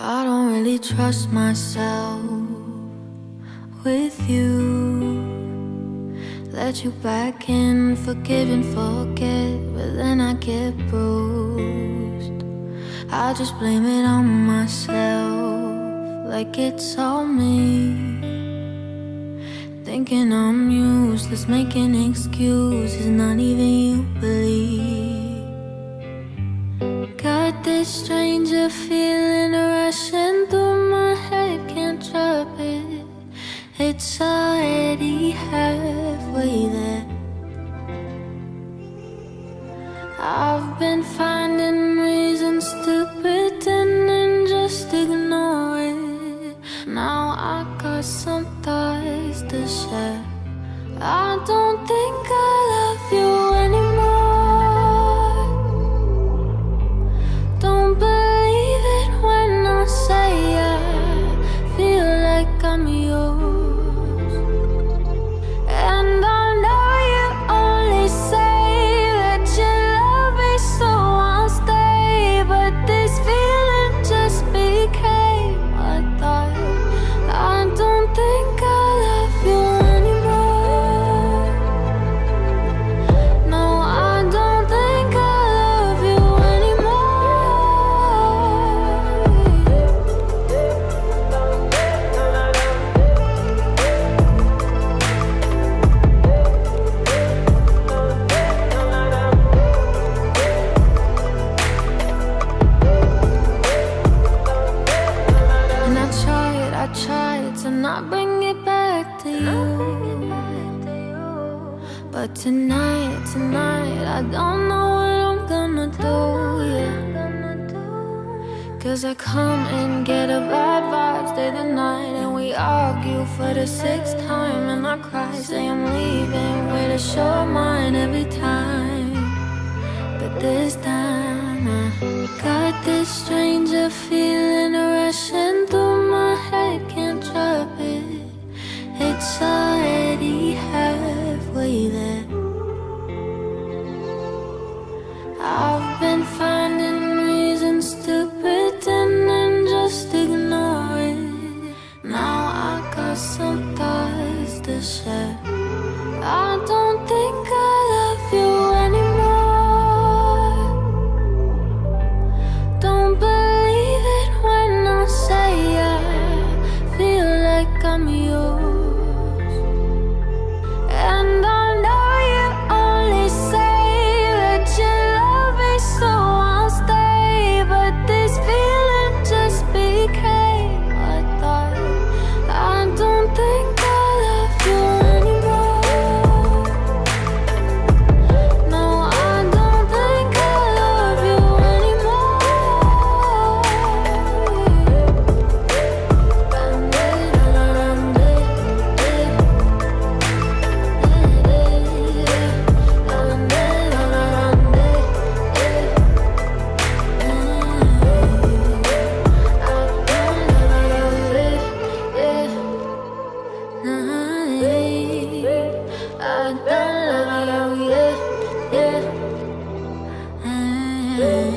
I don't really trust myself with you. Let you back in, forgive and forget, but then I get bruised. I just blame it on myself, like it's all me. Thinking I'm useless, making excuses, not even you believe. Got this stranger feeling I've been finding reasons to pretend not bring it back to you. But tonight, tonight, I don't know what I'm gonna do. Yeah. Cause I come and get a bad vibe, stay the night, and we argue for the sixth time. And I cry, say I'm leaving with a short mind every time. But this time I got this stranger feeling rushing to day.